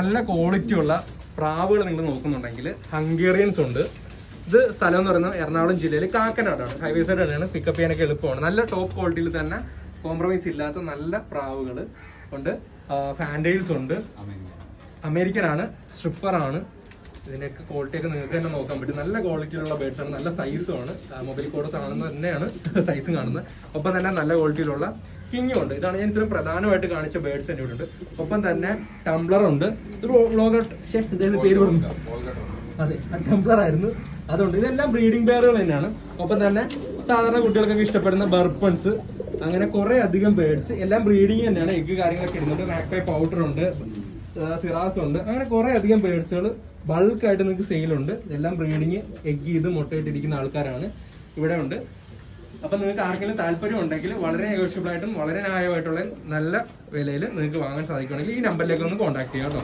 നല്ല ക്വാളിറ്റി ഉള്ള പ്രാവുകൾ നിങ്ങൾ നോക്കുന്നുണ്ടെങ്കിൽ ഹംഗേറിയൻസ് ഉണ്ട്. ഇത് സ്ഥലം എന്ന് പറയുന്നത് എറണാകുളം ജില്ലയിൽ കാക്കനാടാണ്. ഹൈവേ സൈഡ് തന്നെയാണ്. പിക്കപ്പ് ചെയ്യാനൊക്കെ എളുപ്പമാണ്. നല്ല ടോപ്പ് ക്വാളിറ്റിയിൽ തന്നെ കോംപ്രമൈസ് ഇല്ലാത്ത നല്ല പ്രാവുകൾ ഉണ്ട്. ഫാൻഡെയിൽസ് ഉണ്ട്. അമേരിക്കൻ ആണ്. സ്ട്രിപ്പർ ആണ്. ഇതിനൊക്കെ ക്വാളിറ്റി ഒക്കെ നിങ്ങൾക്ക് തന്നെ നോക്കാൻ പറ്റും. നല്ല ക്വാളിറ്റിയിലുള്ള ബേഡ്സ് ആണ്. നല്ല സൈസും ആണ്. മൊബൈൽ കോഡ് കാണുന്നത് തന്നെയാണ്. സൈസും കാണുന്നത്. ഒപ്പം തന്നെ നല്ല ക്വാളിറ്റിയിലുള്ള കിങ്ങും ഉണ്ട് ഇതാണ് ഞാൻ ഇത്രയും പ്രധാനമായിട്ട് കാണിച്ച ബേർഡ്സ് തന്നെ ഉണ്ട് ഒപ്പം തന്നെ ടംബ്ലർ ഉണ്ട്. പേര് അതെ ടംബ്ലർ ആയിരുന്നു. അതുകൊണ്ട് ഇതെല്ലാം ബ്രീഡിംഗ് ബേറുകൾ തന്നെയാണ്. ഒപ്പം തന്നെ സാധാരണ കുട്ടികൾക്കൊക്കെ ഇഷ്ടപ്പെടുന്ന ബർപ്പൺസ് അങ്ങനെ കുറെ അധികം ബേർഡ്സ് എല്ലാം ബ്രീഡിംഗ് തന്നെയാണ്. എഗ് കാര്യങ്ങളൊക്കെ ഇടുന്നുണ്ട്. മാക്പൈ പൗഡർ ഉണ്ട്. സിറാസ് ഉണ്ട്. അങ്ങനെ കുറെ അധികം ബേഡ്സുകൾ ബൾക്കായിട്ട് നിങ്ങൾക്ക് സെയിലുണ്ട് എല്ലാം ബ്രീഡിങ് എഗ് ചെയ്ത് മുട്ടയിട്ടിരിക്കുന്ന ആൾക്കാരാണ്. ഇവിടെ ഉണ്ട്. അപ്പൊ നിങ്ങൾക്ക് ആർക്കെങ്കിലും താല്പര്യം ഉണ്ടെങ്കിൽ വളരെ നെഗോഷ്യബിൾ ആയിട്ടും വളരെ ന്യായമായിട്ടുള്ള നല്ല വിലയിൽ നിങ്ങൾക്ക് വാങ്ങാൻ സാധിക്കുകയാണെങ്കിൽ ഈ നമ്പറിലേക്ക് ഒന്ന് കോൺടാക്ട് ചെയ്യാം കേട്ടോ.